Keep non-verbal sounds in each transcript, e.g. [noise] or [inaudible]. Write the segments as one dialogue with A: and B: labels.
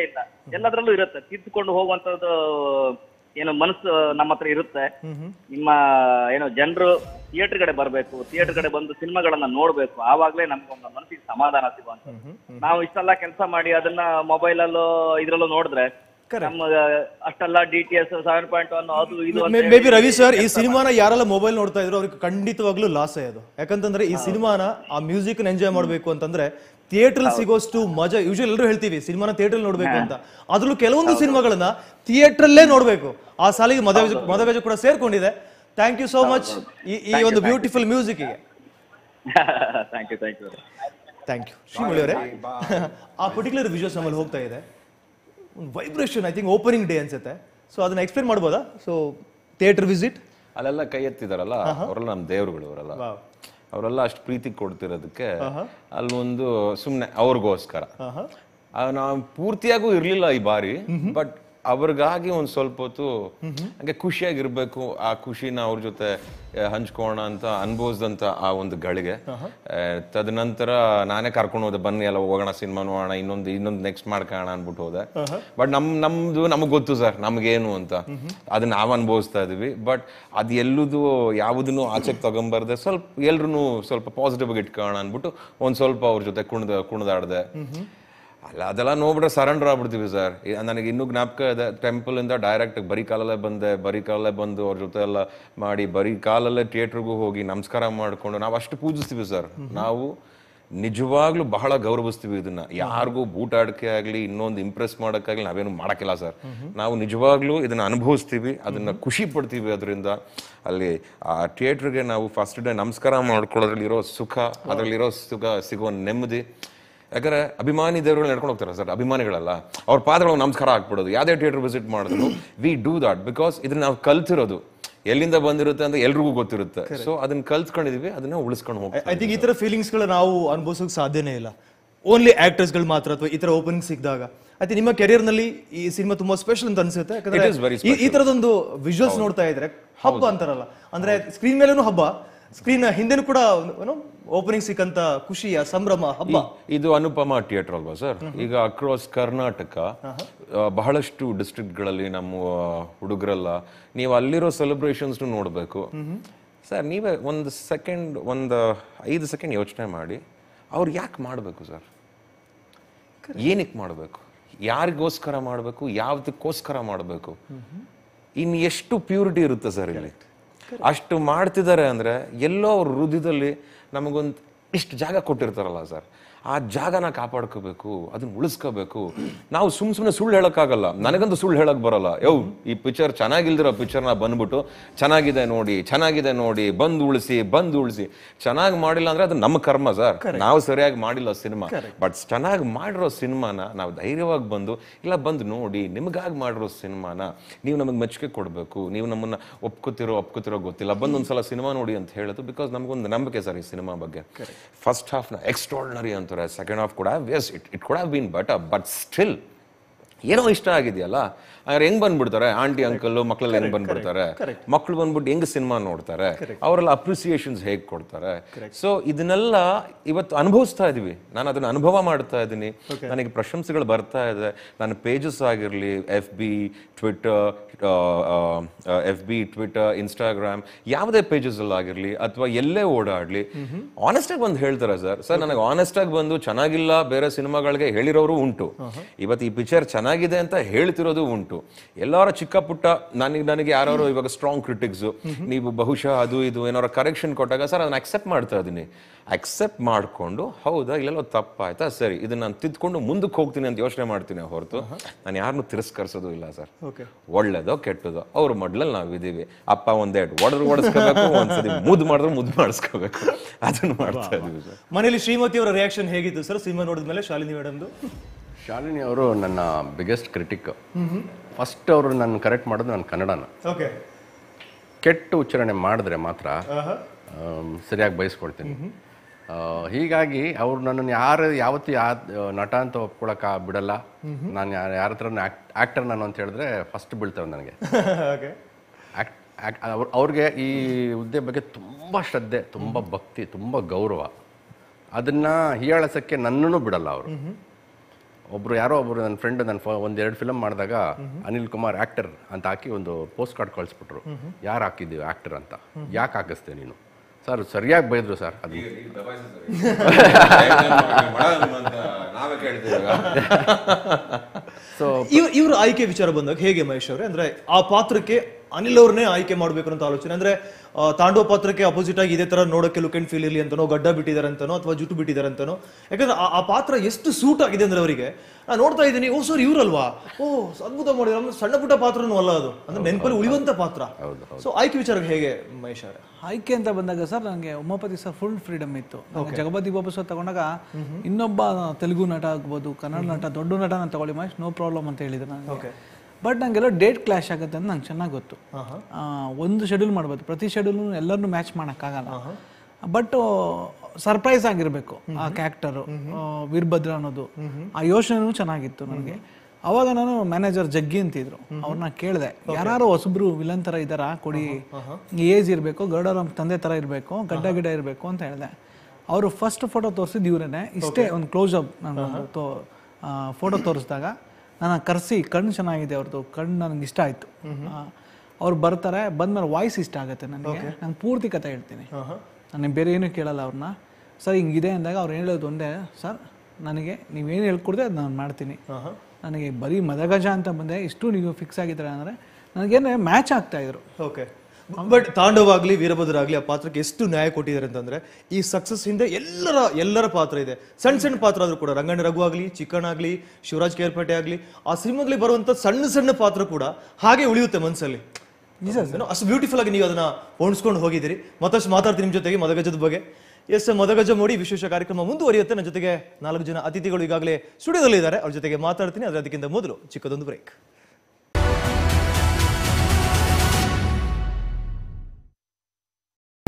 A: ಇಲ್ಲ. ಎಲ್ಲದರಲ್ಲೂ ಇರುತ್ತೆ. ತೀರ್ಥಕೊಂಡು ಹೋಗುವಂತದ್ದು ಏನು ಮನಸ್ಸು ನಮ್ಮ ಹತ್ರ ಇರುತ್ತೆ. ನಿಮ್ಮ ಏನು ಜನರು ಥಿಯೇಟರ್ ಕಡೆ ಬರಬೇಕು ಥಿಯೇಟರ್ ಕಡೆ ಬಂದು ಸಿನಿಮಾಗಳನ್ನ ನೋಡ್ಬೇಕು. ಆವಾಗ್ಲೇ ನಮ್ಗೊಂದು ಮನಸ್ಸಿಗೆ ಸಮಾಧಾನ ಸಿಗುವಂತ ನಾವು ಇಷ್ಟೆಲ್ಲ ಕೆಲಸ ಮಾಡಿ ಅದನ್ನ ಮೊಬೈಲ್ ಅಲ್ಲೋ ಇದ್ರಲ್ಲೂ ನೋಡಿದ್ರೆ ನಮ್ಮ ಅಷ್ಟೆಲ್ಲ D T S seven point one ಅದು ಇದು ಅಂತ
B: ಮೇ ಬಿ ರವಿ ಸರ್ ಈ ಸಿನಿಮಾನ ಯಾರೆಲ್ಲ ಮೊಬೈಲ್ ನೋಡ್ತಾ ಇದ್ರು ಅವ್ರಿಗೆ ಖಂಡಿತವಾಗ್ಲೂ ಲಾಸ್ ಅದು ಯಾಕಂತಂದ್ರೆ ಈ ಸಿನಿಮಾನ ಆ ಮ್ಯೂಸಿಕ್ ಎಂಜಾಯ್ ಮಾಡ್ಬೇಕು ಅಂತಂದ್ರೆ ಥಿಯೇಟರ್ ಸಿಗೋಷ್ಟು ಮಜಾ ಯೂಶುವಲ್ ಎಲ್ಲರೂ ಹೇಳ್ತೀವಿ ಸಿನಿಮಾನ ಥಿಯೇಟರ್ ನೋಡ್ಬೇಕು ಅಂತ. ಅದ್ರಲ್ಲೂ ಕೆಲವೊಂದು ಸಿನಿಮಾಗಳನ್ನ ಥಿಯೇಟರ್ ಅಲ್ಲೇ ನೋಡ್ಬೇಕು. ಆ ಸಾಲಿಗೆ ಮದವೇಜ ಮದವೇಜ ಕೂಡ ಸೇರ್ಕೊಂಡಿದೆ. ಥ್ಯಾಂಕ್ ಯು ಸೋ ಮಚ್ ಈ ಈ ಒಂದು beautiful ಮ್ಯೂಸಿಕ್ಗೆ
A: thank you thank you
B: thank you Shrimali ಅವರೇ. [laughs] ಆ ಪರ್ಟಿಕ್ಯುಲರ್ ವಿಜುವಲ್ಸ್ ನಮ್ಮಲ್ಲಿ ಹೋಗ್ತಾ ಇದೆ. ಒಂದು vibration I think opening day ಅನ್ಸುತ್ತೆ. ಸೊ ಅದನ್ನ ಎಕ್ಸ್ಪ್ಲೇನ್ ಮಾಡ್ಬೋದಾ? ಸೊ ಥಿಯೇಟರ್ ವಿಸಿಟ್
C: ಅಲ್ಲೆಲ್ಲ ಕೈ ಎತ್ತಿದಾರಲ್ಲ ಅವರೆಲ್ಲ ನಮ್ಮ ದೇವರುಗಳು ಅವರೆಲ್ಲ. ಅವರೆಲ್ಲ ಅಷ್ಟು ಪ್ರೀತಿ ಕೊಡ್ತಿರೋದಕ್ಕೆ ಅಲ್ಲೊಂದು ಸುಮ್ಮನೆ ಅವ್ರಿಗೋಸ್ಕರ. ನಾವು ಪೂರ್ತಿಯಾಗೂ ಇರ್ಲಿಲ್ಲ ಈ ಬಾರಿ ಬಟ್ ಅವ್ರಿಗಾಗಿ ಒಂದ್ ಸ್ವಲ್ಪ ಹೊತ್ತು ಹಂಗೆ ಖುಷಿಯಾಗಿರ್ಬೇಕು ಆ ಖುಷಿನ ಅವ್ರ ಜೊತೆ ಹಂಚ್ಕೋಣ ಅಂತ ಅನ್ಭವಿಸಿದಂತ ಆ ಒಂದು ಗಳಿಗೆ. ತದನಂತರ ನಾನೇ ಕರ್ಕೊಂಡು ಹೋದೆ ಬನ್ನಿ ಎಲ್ಲ ಹೋಗೋಣ ಸಿನಿಮಾ ನೋಡೋಣ ಇನ್ನೊಂದು ಇನ್ನೊಂದು ನೆಕ್ಸ್ಟ್ ಮಾಡ್ಕೋಣ ಅನ್ಬಿಟ್ಟು ಹೋದೆ. ಬಟ್ ನಮ್ ನಮ್ದು ನಮಗೆ ಗೊತ್ತು ಸರ್ ನಮ್ಗೇನು ಅಂತ. ಅದನ್ನ ನಾವ್ ಅನ್ಭವಿಸ್ತಾ ಇದೀವಿ ಬಟ್ ಅದು ಎಲ್ಲದು ಯಾವುದನ್ನು ಆಚೆಗೆ ತಗೊಂಬಾರ್ದೆ ಸ್ವಲ್ಪ ಎಲ್ರು ಸ್ವಲ್ಪ ಪಾಸಿಟಿವ್ ಆಗಿ ಇಟ್ಕೋಣ ಅನ್ಬಿಟ್ಟು ಒಂದ್ ಸ್ವಲ್ಪ ಅವ್ರ ಜೊತೆ ಕುಣ್ದ ಕುಣಿದಾಡ್ದೆ. ಅಲ್ಲ, ಅದೆಲ್ಲ ನೋಡ್ಬಿಟ್ರೆ ಸರೆಂಡರ್ ಆಗ್ಬಿಡ್ತೀವಿ ಸರ್ ನನಗೆ ಇನ್ನೂ ಜ್ಞಾಪಕ ಇದೆ ಟೆಂಪಲ್ ಇಂದ ಡೈರೆಕ್ಟ್ ಬರೀ ಕಾಲಲ್ಲೇ ಬಂದೆ, ಬರೀ ಕಾಲಲ್ಲೇ ಬಂದು ಅವ್ರ ಜೊತೆ ಎಲ್ಲ ಮಾಡಿ, ಬರೀ ಕಾಲಲ್ಲೇ ಥಿಯೇಟ್ರಿಗೂ ಹೋಗಿ ನಮಸ್ಕಾರ ಮಾಡ್ಕೊಂಡು ನಾವು ಅಷ್ಟು ಪೂಜಿಸ್ತೀವಿ ಸರ್ ನಾವು ನಿಜವಾಗ್ಲೂ ಬಹಳ ಗೌರವಿಸ್ತೀವಿ ಇದನ್ನ. ಯಾರಿಗೂ ಬೂಟಾಡಿಕೆ ಆಗ್ಲಿ, ಇನ್ನೊಂದು ಇಂಪ್ರೆಸ್ ಮಾಡೋಕ್ಕಾಗ್ಲಿ ನಾವೇನು ಮಾಡೋಕ್ಕಿಲ್ಲ ಸರ್ ನಾವು ನಿಜವಾಗ್ಲೂ ಇದನ್ನ ಅನುಭವಿಸ್ತೀವಿ, ಅದನ್ನ ಖುಷಿ ಪಡ್ತೀವಿ ಅದರಿಂದ. ಅಲ್ಲಿ ಆ ಥಿಯೇಟ್ರಿಗೆ ನಾವು ಫಸ್ಟ್ ಡೇ ನಮಸ್ಕಾರ ಮಾಡ್ಕೊಳ್ಳೋದ್ರಲ್ಲಿ ಇರೋ ಸುಖ, ಅದರಲ್ಲಿರೋ ಸುಖ ಸಿಗೋ ನೆಮ್ಮದಿ ಯಾಕಂದ್ರೆ ಅಭಿಮಾನಿ ದೇವರುಗಳು ನಡ್ಕೊಂಡು ಹೋಗ್ತಾರೆ ಸರ್ ಅಭಿಮಾನಿಗಳಲ್ಲ. ಅವ್ರ ಪಾದಗಳು ನಮಸ್ಕಾರ ಹಾಕ್ಬಿಡೋದು. ಯಾವುದೇ ಥಿಯೇಟರ್ ವಿಸಿಟ್ ಮಾಡಿದ್ರು ವಿ ಡೂ ದಾಟ್ ಬಿಕಾಸ್ ಇದನ್ನ ನಾವು ಕಲ್ತಿರೋದು. ಎಲ್ಲಿಂದ ಬಂದಿರುತ್ತೆ ಅಂತ ಎಲ್ರಿಗೂ ಗೊತ್ತಿರುತ್ತೆ. ಸೊ ಅದನ್ನ ಕಲ್ತ್ಕೊಂಡಿದೀವಿ ಅದನ್ನ ಉಳಿಸ್ಕೊಂಡು ಹೋಗ್ತೀವಿ
B: ಐ ಥಿಂಕ್ ಈ ತರ ಫೀಲಿಂಗ್ಸ್ಗಳು ನಾವು ಅನುಭವಿಸೋಕೆ ಸಾಧ್ಯನೇ ಇಲ್ಲ. ಓನ್ಲಿ ಆಕ್ಟರ್ಸ್ಗಳು ಮಾತ್ರ ಅಥವಾ ಈ ತರ ಓಪನಿಂಗ್ ಸಿಕ್ಕಿದಾಗ. ಅದೇ ನಿಮ್ಮ ಕೆರಿಯರ್ನಲ್ಲಿ ಈ ಸಿನಿಮಾ ತುಂಬಾ ಸ್ಪೆಷಲ್ ಅಂತ ಅನ್ಸುತ್ತೆ. ಯಾಕಂದ್ರೆ ಈ ತರದೊಂದು ವಿಜುವಲ್ಸ್ ನೋಡ್ತಾ ಇದ್ರೆ ಹಬ್ಬ ಅಂತಾರಲ್ಲ. ಅಂದ್ರೆ ಸ್ಕ್ರೀನ್ ಮೇಲೂ ಹಬ್ಬ ಸ್ಕ್ರೀನ್ ಹಿಂದೆನೂ ಕೂಡ ಓಪನಿಂಗ್ ಸಿಕ್ಕಂತ ಖುಷಿಯ ಸಂಭ್ರಮ ಹಬ್ಬ.
C: ಇದು ಅನುಪಮ ಥಿಯೇಟರ್ ಅಲ್ವಾ ಸರ್? ಈಗ ಅಕ್ರಾಸ್ ಕರ್ನಾಟಕ ಬಹಳಷ್ಟು ಡಿಸ್ಟ್ರಿಕ್ಟ್ಗಳಲ್ಲಿ ನಮ್ಮ ಹುಡುಗರೆಲ್ಲ ನೀವು ಅಲ್ಲಿರೋ ಸೆಲೆಬ್ರೇಷನ್ಸ್ ನೋಡಬೇಕು. ಸರ್ ನೀವೇ ಒಂದು ಸೆಕೆಂಡ್ ಒಂದು ಐದು ಸೆಕೆಂಡ್ ಯೋಚನೆ ಮಾಡಿ ಅವ್ರು ಯಾಕೆ ಮಾಡಬೇಕು ಸರ್? ಏನಕ್ಕೆ ಮಾಡಬೇಕು? ಯಾರಿಗೋಸ್ಕರ ಮಾಡಬೇಕು? ಯಾವ್ದಕ್ಕೋಸ್ಕರ ಮಾಡಬೇಕು? ಇನ್ನು ಎಷ್ಟು ಪ್ಯೂರಿಟಿ ಇರುತ್ತೆ ಸರ್ ಇಲ್ಲಿ? ಅಷ್ಟು ಮಾಡ್ತಿದ್ದಾರೆ ಅಂದರೆ ಎಲ್ಲೋ ಅವ್ರ ಹೃದಯದಲ್ಲಿ ನಮಗೊಂದು ಇಷ್ಟು ಜಾಗ ಕೊಟ್ಟಿರ್ತಾರಲ್ಲ ಸರ್. ಆ ಜಾಗನ ಕಾಪಾಡ್ಕೋಬೇಕು ಅದನ್ನ ಉಳಿಸ್ಕೋಬೇಕು. ನಾವು ಸುಮ್ ಸುಮ್ಮನೆ ಸುಳ್ಳು ಹೇಳೋಕ್ಕಾಗಲ್ಲ. ನನಗಂತೂ ಸುಳ್ಳು ಹೇಳಕ್ ಬರಲ್ಲ. ಯೋ ಈ ಪಿಕ್ಚರ್ ಚೆನ್ನಾಗಿಲ್ದಿರೋ ಪಿಕ್ಚರ್ನ ಬಂದ್ಬಿಟ್ಟು ಚೆನ್ನಾಗಿದೆ ನೋಡಿ ಚೆನ್ನಾಗಿದೆ ನೋಡಿ ಬಂದು ಉಳಿಸಿ ಬಂದು ಉಳಿಸಿ. ಚೆನ್ನಾಗಿ ಮಾಡಿಲ್ಲ ಅಂದ್ರೆ ಅದು ನಮ್ಮ ಕರ್ಮ ಸರ್. ನಾವು ಸರಿಯಾಗಿ ಮಾಡಿಲ್ಲ ಸಿನಿಮಾ. ಬಟ್ ಚೆನ್ನಾಗಿ ಮಾಡಿರೋ ಸಿನಿಮಾನ ನಾವು ಧೈರ್ಯವಾಗಿ ಬಂದು ಇಲ್ಲ ಬಂದು ನೋಡಿ ನಿಮಗಾಗಿ ಮಾಡಿರೋ ಸಿನಿಮಾನ ನೀವು ನಮಗೆ ಮೆಚ್ಚುಗೆ ಕೊಡಬೇಕು. ನೀವು ನಮ್ಮನ್ನ ಒಪ್ಕೋತಿರೋ ಒಪ್ಕೋತಿರೋ ಗೊತ್ತಿಲ್ಲ. ಬಂದು ಒಂದ್ಸಲ ಸಿನಿಮಾ ನೋಡಿ ಅಂತ ಹೇಳೋದು ಬಿಕಾಸ್ ನಮಗೊಂದು ನಂಬಿಕೆ ಸರ್ ಈ ಸಿನಿಮಾ ಬಗ್ಗೆ. First ಹಾಫ್ನ extraordinary or a second half could have, yes, it, it could have been better, but still, ಏನೋ ಇಷ್ಟ ಆಗಿದೆಯಲ್ಲ? ಅವ್ರು ಹೆಂಗ್ ಬಂದ್ಬಿಡ್ತಾರೆ? ಆಂಟಿ ಅಂಕಲ್ ಮಕ್ಕಳೆಲ್ಲ ಹೆಂಗ್ ಬಂದ್ಬಿಡ್ತಾರೆ? ಮಕ್ಳು ಬಂದ್ಬಿಟ್ಟು ಹೆಂಗ್ ಸಿನಿಮಾ ನೋಡ್ತಾರೆ? ಅವರೆಲ್ಲ ಅಪ್ರಿಸಿಯೇಷನ್ಸ್ ಹೇಗ್ ಕೊಡ್ತಾರೆ? ಸೊ ಇದನ್ನೆಲ್ಲ ಇವತ್ತು ಅನುಭವಿಸ್ತಾ ಇದೀವಿ. ನಾನು ಅದನ್ನ ಅನುಭವ ಮಾಡ್ತಾ ಇದ್ದೀನಿ ನನಗೆ ಪ್ರಶಂಸೆಗಳು ಬರ್ತಾ ಇದೆ. ನನ್ನ ಪೇಜಸ್ ಆಗಿರ್ಲಿ F B Twitter F B Twitter Instagram ಯಾವುದೇ ಪೇಜಸ್ ಅಲ್ಲಿ ಆಗಿರಲಿ ಅಥವಾ ಎಲ್ಲೇ ಓಡಾಡ್ಲಿ ಆನೆಸ್ಟ್ ಆಗಿ ಬಂದು ಹೇಳ್ತಾರೆ ಸರ್. ಸರ್ ನನಗೆ ಆನೆಸ್ಟ್ ಆಗಿ ಬಂದು ಚೆನ್ನಾಗಿಲ್ಲ ಬೇರೆ ಸಿನಿಮಾಗಳಿಗೆ ಹೇಳಿರೋರು ಉಂಟು. ಇವತ್ತು ಈ ಪಿಕ್ಚರ್ ಚೆನ್ನಾಗಿದೆ ಅಂತ ಹೇಳ್ತಿರೋದು ಉಂಟು. ಎಲ್ಲರ ಚಿಕ್ಕ ಪುಟ್ಟ ನನಗೆ ನನಗೆ ಯಾರು ಇವಾಗ ಸ್ಟ್ರಾಂಗ್ ಕ್ರಿಟಿಕ್ಸು ನೀವು ಬಹುಶಃ ಅದು ಇದು ಏನಾರ ಕರೆಕ್ಷನ್ ಕೊಟ್ಟಾಗ ಸರ್ ಅದನ್ನ ಅಕ್ಸೆಪ್ಟ್ ಮಾಡ್ತಾ ಇದ್ದೀನಿ. ಅಕ್ಸೆಪ್ಟ್ ಮಾಡ್ಕೊಂಡು ಹೌದಾ ಇಲ್ಲೆಲ್ಲೋ ತಪ್ಪಾಯ್ತಾ? ಸರಿ ಇದನ್ನ ನಾನು ತಿದ್ಕೊಂಡು ಮುಂದಕ್ಕೆ ಹೋಗ್ತೀನಿ ಅಂತ ಯೋಚನೆ ಮಾಡ್ತೀನಿ ಹೊರತು. ನಾನು ಯಾರನ್ನು ತಿರಸ್ಕರಿಸೋದು ಇಲ್ಲ ಸರ್.
B: ಓಕೆ.
C: ಒಳ್ಳೇದೋ ಕೆಟ್ಟದೋ ಅವ್ರ ಮಡ್ಲಲ್ಲಿ ನಾವಿದ್ದೀವಿ ಅಪ್ಪ ಒಂದೆರಡು ಒಡೆದ್ರು ಒಡಿಸ್ಕೋಬೇಕು ಒಂದ್ಸತಿ ಮುದ್ದು ಮಾಡಿದ್ರೆ ಮುದ್ದು ಮಾಡಿಸ್ಕೋಬೇಕು. ಅದನ್ನ ಮಾಡ್ತಾ ಇದ್ದೀವಿ ಸರ್.
B: ಮನೇಲಿ ಶ್ರೀಮತಿ ಅವರ ರಿಯಾಕ್ಷನ್ ಹೇಗಿತ್ತು ಸರ್? ಸಿನಿಮಾ ನೋಡಿದ್ಮೇಲೆ ಶಾಲಿನಿ ಮೇಡಮ್ದು
D: ಶಾಲಿನಿ ಅವರು ನನ್ನ ಬಿಗ್ಗೆಸ್ಟ್ ಕ್ರಿಟಿಕ್ ಫಸ್ಟ್ ಅವರು ನನ್ನ ಕರೆಕ್ಟ್ ಮಾಡೋದು ನನ್ನ ಕನ್ನಡನ.
B: ಓಕೆ
D: ಕೆಟ್ಟ ಉಚ್ಚಾರಣೆ ಮಾಡಿದ್ರೆ ಮಾತ್ರ ಸರಿಯಾಗಿ ಬಯಸ್ಕೊಳ್ತೀನಿ. ಹೀಗಾಗಿ ಅವ್ರು ನನ್ನನ್ನು ಯಾರು ಯಾವತ್ತೂ ಯಾ ನಟ ಅಂತ ಒಪ್ಕೊಳಕ್ಕೆ ಬಿಡಲ್ಲ. ನಾನು ಯಾರ ಯಾರ ಹತ್ರ ಆ್ಯಕ್ಟರ್ ನಾನು ಅಂತ ಹೇಳಿದ್ರೆ ಫಸ್ಟ್ ಬೀಳ್ತಾರೆ ನನಗೆ. [laughs] ಅವ್ರ ಅವ್ರಿಗೆ ಈ ಹುದ್ದೆ ಬಗ್ಗೆ ತುಂಬ ಶ್ರದ್ಧೆ ತುಂಬ ಭಕ್ತಿ ತುಂಬ ಗೌರವ. ಅದನ್ನ ಹೀಯಾಳಿಸೋಕ್ಕೆ ನನ್ನನ್ನು ಬಿಡಲ್ಲ ಅವರು. ಒಬ್ರು ಯಾರೋ ಒಬ್ರು ನನ್ನ ಫ್ರೆಂಡ್ ನನ್ನ ಫ ಒಂದು ಎರಡು ಫಿಲಮ್ ಮಾಡಿದಾಗ ಅನಿಲ್ ಕುಮಾರ್ ಆಕ್ಟರ್ ಅಂತ ಹಾಕಿ ಒಂದು ಪೋಸ್ಟ್ ಕಾರ್ಡ್ ಕಳಿಸ್ಬಿಟ್ರು. ಯಾರು ಹಾಕಿದ್ದೀವಿ ಆಕ್ಟರ್ ಅಂತ. ಯಾಕೆ ಹಾಕಿಸ್ತೆ ನೀನು? ಸರ್ ಸರಿಯಾಗಿ ಬೈದ್ರು ಸರ್ ಅದು ಸೊ
B: ಇವ್ ಇವ್ರ ಆಯ್ಕೆ ವಿಚಾರ ಬಂದಾಗ ಹೇಗೆ ಮಹೇಶ್ ಅವರೇ? ಅಂದ್ರೆ ಆ ಪಾತ್ರಕ್ಕೆ ಅನಿಲ್ ಅವ್ರನ್ನೇ ಆಯ್ಕೆ ಮಾಡ್ಬೇಕು ಅಂತ ಆಲೋಚನೆ. ಅಂದ್ರೆ ತಾಂಡೋ ತಾಂಡವ ಪಾತ್ರಕ್ಕೆ ಅಪೋಸಿಟ್ ಆಗಿ ಇದೇ ತರ ನೋಡೋಕೆ ಲುಕ್ ಅಂಡ್ ಫೀಲ್ ಇರಲಿ ಅಂತನೋ ಗಡ್ಡ ಬಿಟ್ಟಿದಾರೆ ಅಂತನೋ ಅಥವಾ ಜುಟ್ಟು ಬಿಟ್ಟಿದಾರೆ ಅಂತನೋ ಯಾಕಂದ್ರೆ ಆ- ಪಾತ್ರ ಎಷ್ಟು ಸೂಟ್ ಆಗಿದೆ ಅಂದ್ರೆ ಅವರಿಗೆ ನಾನು ನೋಡ್ತಾ ಇದ್ದೀನಿ ಓ ಸರ್ ಇವ್ರಲ್ವಾ? ಓ ಅದ್ಭುತ ಮಾಡಿದ್ರು. ಅಂದ್ರೆ ಸಣ್ಣ ಪುಟ್ಟ ಪಾತ್ರನೂ ಅಲ್ಲ ಅದು. ಅಂದ್ರೆ ನೆನಪಲ್ಲಿ ಉಳಿಯುವಂತ ಪಾತ್ರ. ಸೊ ಆಯ್ಕೆ ವಿಚಾರ ಹೇಗೆ ಮಹೇಶ್ ಅವರೇ?
E: ಆಯ್ಕೆ ಅಂತ ಬಂದಾಗ ಸರ್ ನನಗೆ ಉಮಾಪತಿ ಸರ್ ಫುಲ್ ಫ್ರೀಡಮ್ ಇತ್ತು. ಜಗಪತಿ ಬಾಬು ಸರ್ ತಗೊಂಡಾಗ ಇನ್ನೊಬ್ಬ ತೆಲುಗು ನಟ ಆಗ್ಬೋದು ಕನ್ನಡ ನಟ ದೊಡ್ಡ ನಟ ನಾನು ತಗೊಳ್ಳಿ ಮಹೇಶ್ ನೋ ಪ್ರಾಬ್ಲಮ್ ಅಂತ ಹೇಳಿದ್ರು ನನಗೆ. ಬಟ್ ನಂಗೆಲ್ಲ ಡೇಟ್ ಕ್ಲಾಶ್ ಆಗುತ್ತೆ ಅಂತ ನಂಗೆ ಚೆನ್ನಾಗಿ ಗೊತ್ತು. ಒಂದು ಶೆಡ್ಯೂಲ್ ಮಾಡ್ಬೋದು. ಪ್ರತಿ ಶೆಡ್ಯೂಲ್ ಎಲ್ಲರನ್ನೂ ಮ್ಯಾಚ್ ಮಾಡೋಕ್ಕಾಗಲ್ಲ. ಬಟ್ ಸರ್ಪ್ರೈಸ್ ಆಗಿರಬೇಕು ಆ ಕ್ಯಾರೆಕ್ಟರು ವೀರಭದ್ರ ಅನ್ನೋದು. ಆ ಯೋಚನೆನೂ ಚೆನ್ನಾಗಿತ್ತು ನನಗೆ. ಅವಾಗ ನಾನು ಮ್ಯಾನೇಜರ್ ಜಗ್ಗಿ ಅಂತಿದ್ರು. ಅವ್ರನ್ನ ಕೇಳಿದೆ ಯಾರು ಹೊಸಬ್ರು ವಿಲನ್ ಥರ ಇದ್ದಾರಾ ಕೊಡಿ. ಏಜ್ ಇರಬೇಕು ಗರುಡರಾಮ್ ತಂದೆ ತರ ಇರಬೇಕು ಗಡ್ಡ ಗಿಡ ಇರಬೇಕು ಅಂತ ಹೇಳಿದೆ. ಅವರು ಫಸ್ಟ್ ಫೋಟೋ ತೋರಿಸಿದ ಇವ್ರೇನೆ. ಇಷ್ಟೇ ಒಂದು ಕ್ಲೋಸ್ ಅಪ್ ನಾನು ಫೋಟೋ ತೋರಿಸಿದಾಗ ನಾನು ಕರೆಸಿ ಕಣ್ಣು ಚೆನ್ನಾಗಿದೆ ಅವ್ರದ್ದು ಕಣ್ಣು ನನಗೆ ಇಷ್ಟ ಆಯ್ತು. ಅವ್ರು ಬರ್ತಾರೆ ಬಂದ್ಮೇಲೆ ವಾಯ್ಸ್ ಇಷ್ಟ ಆಗುತ್ತೆ ನನಗೆ. ನಾನು ಪೂರ್ತಿ ಕತೆ ಹೇಳ್ತೀನಿ. ನಾನು ಬೇರೆ ಏನೂ ಕೇಳಲ್ಲ ಅವ್ರನ್ನ. ಸರ್ ಹಿಂಗಿದೆ ಅಂದಾಗ ಅವ್ರು ಹೇಳೋದು ಒಂದೇ ಸರ್ ನನಗೆ ನೀವೇನು ಹೇಳ್ಕೊಡ್ದೆ ಅದು ನಾನು ಮಾಡ್ತೀನಿ. ನನಗೆ ಬರೀ ಮದಗಜ ಅಂತ ಬಂದೆ. ಇಷ್ಟು ನೀವು ಫಿಕ್ಸ್ ಆಗಿದ್ದಾರೆ ಅಂದರೆ ನನಗೇನೆ ಮ್ಯಾಚ್ ಆಗ್ತಾಯಿದ್ರು
B: ಓಕೆ. ಬಟ್ ತಾಂಡವ ಆಗ್ಲಿ ವೀರಭದ್ರ ಆಗ್ಲಿ ಆ ಪಾತ್ರಕ್ಕೆ ಎಷ್ಟು ನ್ಯಾಯ ಕೊಟ್ಟಿದ್ದಾರೆ ಅಂತಂದ್ರೆ ಈ ಸಕ್ಸಸ್ ಹಿಂದೆ ಎಲ್ಲರ ಎಲ್ಲರ ಪಾತ್ರ ಇದೆ. ಸಣ್ಣ ಸಣ್ಣ ಪಾತ್ರ ಆದ್ರೂ ಕೂಡ ರಂಗಣ್ಣ ರಘು ಆಗ್ಲಿ ಚಿಕ್ಕಣ್ಣ ಆಗ್ಲಿ ಶಿವರಾಜ್ ಕೇರ್ಪೇಟೆ ಆಗ್ಲಿ ಆ ಸಿನಿಮಾಗಳಿಗೆ ಬರುವಂತ ಸಣ್ಣ ಸಣ್ಣ ಪಾತ್ರ ಕೂಡ ಹಾಗೆ ಉಳಿಯುತ್ತೆ ಮನಸ್ಸಲ್ಲಿ ಏನೋ ಅಷ್ಟು ಬ್ಯೂಟಿಫುಲ್ ಆಗಿ ನೀವು ಅದನ್ನ ಹೊಣಿಸ್ಕೊಂಡು ಹೋಗಿದ್ದೀರಿ. ಮತ್ತಷ್ಟು ಮಾತಾಡ್ತೀನಿ ನಿಮ್ಮ ಜೊತೆಗೆ ಮದಗಜದ ಬಗ್ಗೆ. ಎಸ್ ಮದಗಜ ಮೋಡಿ ವಿಶೇಷ ಕಾರ್ಯಕ್ರಮ ಮುಂದುವರಿಯುತ್ತೆ. ನನ್ನ ಜೊತೆಗೆ ನಾಲ್ಕು ಜನ ಅತಿಥಿಗಳು ಈಗಾಗಲೇ ಸ್ಟುಡಿಯೋದಲ್ಲಿ ಇದ್ದಾರೆ ಅವ್ರ ಜೊತೆಗೆ ಮಾತಾಡ್ತೀನಿ. ಅದರ ಅದಕ್ಕಿಂತ ಮೊದಲು ಚಿಕ್ಕದೊಂದು ಬ್ರೇಕ್.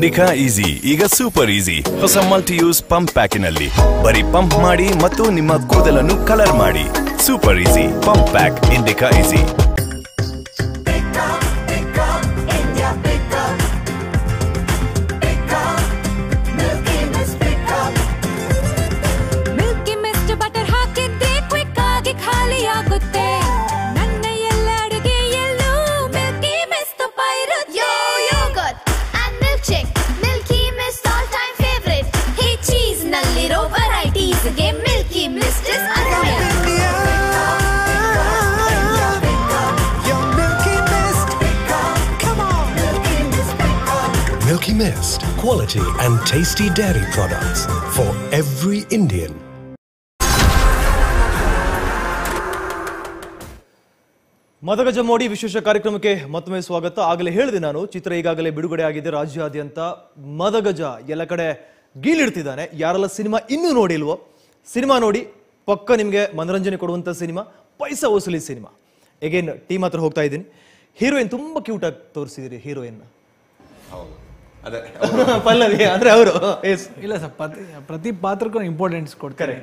F: ನಿಖಾ ಈಸಿ, ಈಗ ಸೂಪರ್ ಈಸಿ. ಹೊಸ ಮಲ್ಟಿ ಯೂಸ್ ಪಂಪ್ ಪ್ಯಾಕಿನಲ್ಲಿ. ಬರೀ ಪಂಪ್ ಮಾಡಿ ಮತ್ತು ನಿಮ್ಮ ಕೂದಲನ್ನು ಕಲರ್ ಮಾಡಿ. Super easy, pump pack, Indica easy.
G: Quality and tasty dairy products for every Indian.
B: Madagaja ಮೋಡಿ ವಿಶೇಷ ಕಾರ್ಯಕ್ರಮಕ್ಕೆ ಮತ್ತೊಮ್ಮೆ ಸ್ವಾಗತ. ಆಗಲೇ ಹೇಳಿದೆ ನಾನು ಚಿತ್ರ ಈಗಾಗಲೇ ಬಿಡುಗಡೆ ಆಗಿದೆ. ರಾಜ್ಯಾದ್ಯಂತ ಮದಗಜ ಎಲ್ಲ ಕಡೆ ಗೀಳಿಡ್ತಿದ್ದಾನೆ ಯಾರೆಲ್ಲ ಸಿನಿಮಾ ಇನ್ನೂ ನೋಡಿಲ್ವೋ ಸಿನಿಮಾ ನೋಡಿ ಪಕ್ಕ ನಿಮಗೆ ಮನರಂಜನೆ ಕೊಡುವಂಥ ಸಿನಿಮಾ ಪೈಸಾ ವಸೂಲಿ ಸಿನಿಮಾ. ಎಗೇನ್ ಟೀಮ್ ಹತ್ರ ಹೋಗ್ತಾ ಇದ್ದೀನಿ. ಹೀರೋಯಿನ್ ತುಂಬ ಕ್ಯೂಟಾಗಿ ಆಗಿ ತೋರಿಸಿದಿರಿ ಹೀರೋಯಿನ್
C: ಹೌದು. ಅದೇ. [laughs]
B: ಪಲ್ಲವಿ ಅಂದ್ರೆ ಅವರು. ಎಸ್
E: ಇಲ್ಲ ಸರ್ ಪ್ರತಿ ಪ್ರತಿ ಪಾತ್ರಕ್ಕೂ ಇಂಪಾರ್ಟೆನ್ಸ್ ಕೊಡ್ತಾರೆ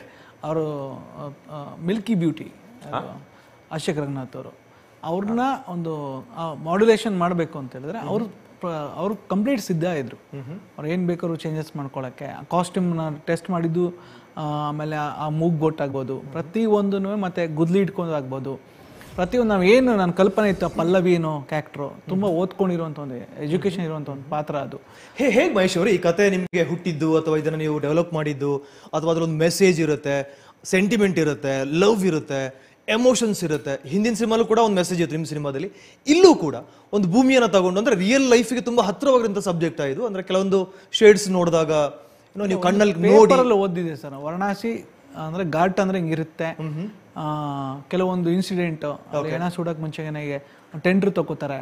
E: ಅವರು ಮಿಲ್ಕಿ ಬ್ಯೂಟಿ ಅಶೋಕ್ ರಂಗನಾಥ್ ಅವರು. ಅವ್ರನ್ನ ಒಂದು ಮಾಡ್ಯುಲೇಷನ್ ಮಾಡಬೇಕು ಅಂತ ಹೇಳಿದ್ರೆ ಅವರು ಅವರು ಕಂಪ್ಲೀಟ್ ಸಿದ್ಧ ಇದ್ರು. ಅವ್ರು ಏನು ಬೇಕಾದ್ರು ಚೇಂಜಸ್ ಮಾಡ್ಕೊಳ್ಳೋಕ್ಕೆ ಕಾಸ್ಟ್ಯೂಮ್ನ ಟೆಸ್ಟ್ ಮಾಡಿದ್ದು ಆಮೇಲೆ ಆ- ಆ ಮೂಗ್ ಬೋಟ್ ಆಗ್ಬೋದು ಪ್ರತಿ ಒಂದು ಮತ್ತೆ ಗುದ್ಲಿ ಇಟ್ಕೊಂಡು ಆಗ್ಬೋದು. ಪ್ರತಿಯೊಂದು ನಾವು ಏನು ನನ್ನ ಕಲ್ಪನೆ ಇತ್ತು ಆ ಕ್ಯಾಕ್ಟ್ರೋ ತುಂಬಾ ಓದ್ಕೊಂಡಿರುವಂಥ ಒಂದು ಎಜುಕೇಷನ್ ಇರುವಂಥ ಒಂದು ಪಾತ್ರ ಅದು.
B: ಹೇ ಹೇಗೆ ಮಹೇಶ್ ಅವರು ಈ ಕತೆ ನಿಮಗೆ ಹುಟ್ಟಿದ್ದು ಅಥವಾ ಇದನ್ನು ನೀವು ಡೆವಲಪ್ ಮಾಡಿದ್ದು ಅಥವಾ ಅದರೊಂದು ಮೆಸೇಜ್ ಇರುತ್ತೆ ಸೆಂಟಿಮೆಂಟ್ ಇರುತ್ತೆ ಲವ್ ಇರುತ್ತೆ ಎಮೋಷನ್ಸ್ ಇರುತ್ತೆ ಹಿಂದಿನ ಸಿನಿಮಾಲೂ ಕೂಡ ಒಂದು ಮೆಸೇಜ್ ಇತ್ತು ನಿಮ್ಮ ಸಿನಿಮಾದಲ್ಲಿ. ಇಲ್ಲೂ ಕೂಡ ಒಂದು ಭೂಮಿಯನ್ನು ತಗೊಂಡು ಅಂದರೆ ರಿಯಲ್ ಲೈಫಿಗೆ ತುಂಬ ಹತ್ತಿರವಾಗಿರುವಂಥ ಸಬ್ಜೆಕ್ಟ್ ಆಯಿತು ಅಂದ್ರೆ ಕೆಲವೊಂದು ಶೇಡ್ಸ್ ನೋಡಿದಾಗ ನೀವು ಕಣ್ಣಲ್ಲಿ ನೋಡಿ.
E: ಓದಿದೆ ಸರ್ ವಾರಣಾಸಿ ಅಂದ್ರೆ ಘಾಟ್ ಅಂದ್ರೆ ಹಿಂಗಿರುತ್ತೆ. ಕೆಲವೊಂದು ಇನ್ಸಿಡೆಂಟ್ ಏನ ಸುಡಕ್ ಮುಂಚೆ ನನಗೆ ಟೆಂಡ್ರ್ ತಗೋತಾರೆ.